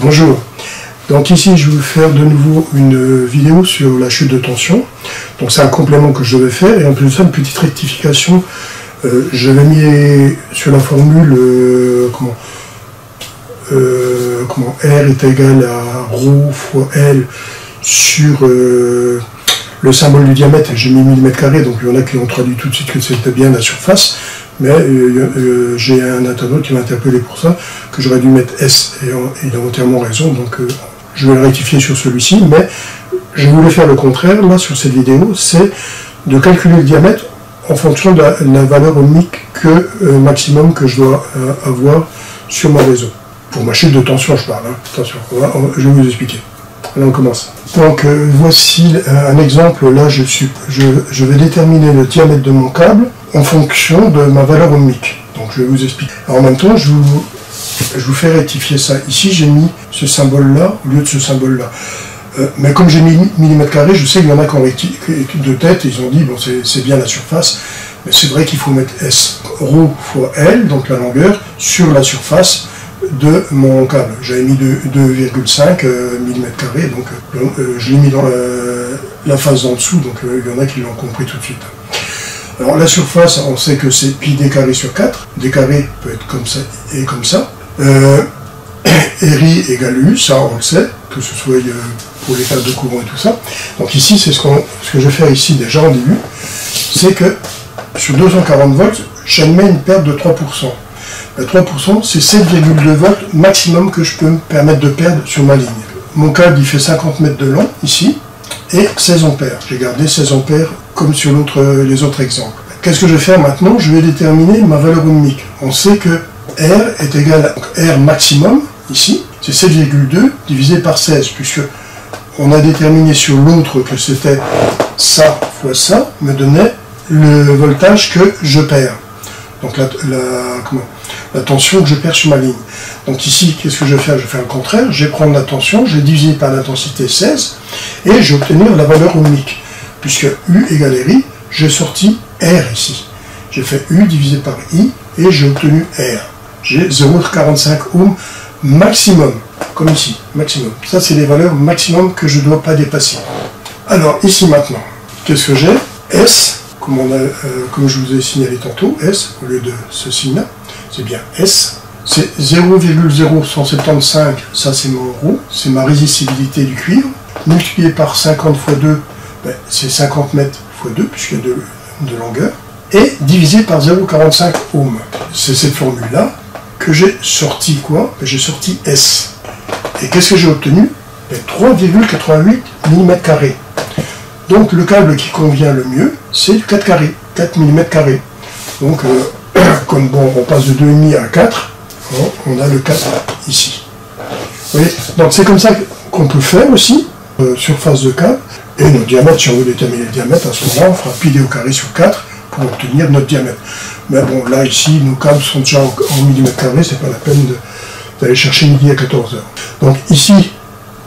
Bonjour. Donc ici, je vais vous faire de nouveau une vidéo sur la chute de tension. Donc c'est un complément que je vais faire. Et en plus de ça, une petite rectification. Euh, je l'ai mis sur la formule euh, comment, euh, comment R est égal à ρ fois L sur le symbole du diamètre. J'ai mis mm carré, donc il y en a qui ont traduit tout de suite que c'était bien la surface mais euh, euh, j'ai un internaute qui m'a interpellé pour ça, que j'aurais dû mettre S, et, il a entièrement raison, donc euh, je vais le rectifier sur celui-ci, mais je voulais faire le contraire, là, sur cette vidéo, c'est de calculer le diamètre en fonction de la, valeur ohmique que, maximum que je dois avoir sur mon réseau. Pour ma chute de tension, je parle, hein. attention, je vais vous expliquer. Alors on commence. Donc voici un exemple, là je, suis, je vais déterminer le diamètre de mon câble, en fonction de ma valeur ohmique. Donc je vais vous expliquer. en même temps, je vous, je vous fais rectifier ça. Ici, j'ai mis ce symbole-là au lieu de ce symbole-là. Euh, mais comme j'ai mis millimètre carré, je sais qu'il y en a qui ont rectifié de tête, ils ont dit, bon, c'est bien la surface, mais c'est vrai qu'il faut mettre S, ρ fois L, donc la longueur, sur la surface de mon câble. J'avais mis 2,5 euh, mm donc euh, je l'ai mis dans la, la face en dessous, donc il y en a qui l'ont compris tout de suite. Alors la surface, on sait que c'est pi d carré sur 4. D carré peut être comme ça et comme ça. Euh, RI égale U, ça on le sait, que ce soit euh, pour les phases de courant et tout ça. Donc ici, c'est ce, que je vais faire ici déjà en début, c'est que sur 240 volts, j'admets une perte de 3%. Le 3%, c'est 7,2 volts maximum que je peux me permettre de perdre sur ma ligne. Mon câble, il fait 50 mètres de long, ici, et 16 ampères. J'ai gardé 16 ampères comme sur les autres exemples. Qu'est-ce que je vais faire maintenant? Je vais déterminer ma valeur ohmique. On sait que R est égal à R maximum, ici, c'est 7,2 divisé par 16, puisque on a déterminé sur l'autre que c'était ça fois ça, me donnait le voltage que je perds. Donc la, la tension que je perds sur ma ligne. Donc ici, qu'est-ce que je vais faire Je vais faire le contraire, je vais prendre la tension, je vais diviser par l'intensité 16, et je vais obtenir la valeur ohmique puisque U égale RI, j'ai sorti R ici. J'ai fait U divisé par I et j'ai obtenu R. J'ai 0,45 ohms maximum, comme ici, maximum. Ça, c'est les valeurs maximum que je ne dois pas dépasser. Alors, ici maintenant, qu'est-ce que j'ai? S, euh, comme je vous ai signalé tantôt, S, au lieu de ce signe-là, c'est bien S. C'est 0,0175, ça c'est mon rho, c'est ma résistibilité du cuivre, multiplié par 50 fois 2, ben, c'est 50 mètres x 2, puisqu'il y a de, longueur, et divisé par 0,45 ohms. C'est cette formule-là que j'ai sorti quoi? Ben, J'ai sorti S. Et qu'est-ce que j'ai obtenu? 3,88 ben, mm carré. Donc le câble qui convient le mieux, c'est du 4 carré, 4 mm carré. Donc euh, comme bon, on passe de 2,5 à 4, on a le 4 ici. Vous voyez? Donc c'est comme ça qu'on peut faire aussi, euh, surface de câble, et notre diamètre, si on veut déterminer le diamètre, à ce moment-là, on fera pi au carré sur 4 pour obtenir notre diamètre. Mais bon, là, ici, nos câbles sont déjà en, millimètres carrés, c'est pas la peine d'aller chercher midi à 14 heures. Donc ici,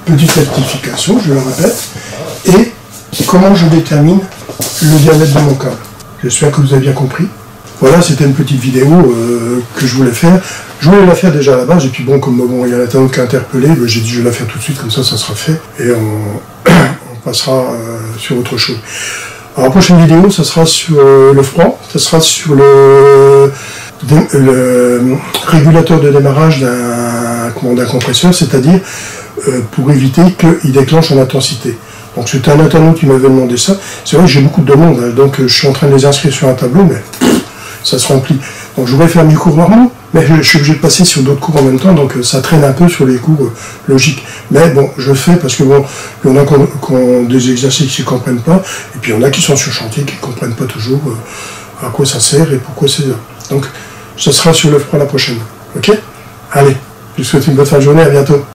petite rectification, je le répète, et comment je détermine le diamètre de mon câble? J'espère que vous avez bien compris. Voilà, c'était une petite vidéo euh, que je voulais faire. Je voulais la faire déjà à la base, et puis bon, comme bon, il y a l'internaute qui a interpellé, ben, j'ai dit je vais la faire tout de suite, comme ça, ça sera fait. Et on, passera euh, sur autre chose. Alors, la prochaine vidéo, ça sera sur euh, le froid, ça sera sur le, régulateur de démarrage d'un compresseur, c'est-à-dire pour éviter qu'il déclenche en intensité. Donc c'était un internaute qui m'avait demandé ça. C'est vrai que j'ai beaucoup de demandes, hein, donc je suis en train de les inscrire sur un tableau, mais ça se remplit. Donc je voudrais faire mes cours normaux, mais je, suis obligé de passer sur d'autres cours en même temps, donc euh, ça traîne un peu sur les cours euh, logiques. Mais bon, je fais parce que bon, il y en a qui ont, des exercices qui ne comprennent pas, et puis il y en a qui sont sur chantier qui ne comprennent pas toujours euh, à quoi ça sert et pourquoi c'est là. Donc, ce sera sur le froid la prochaine. Ok? Allez, je vous souhaite une bonne fin de journée, à bientôt.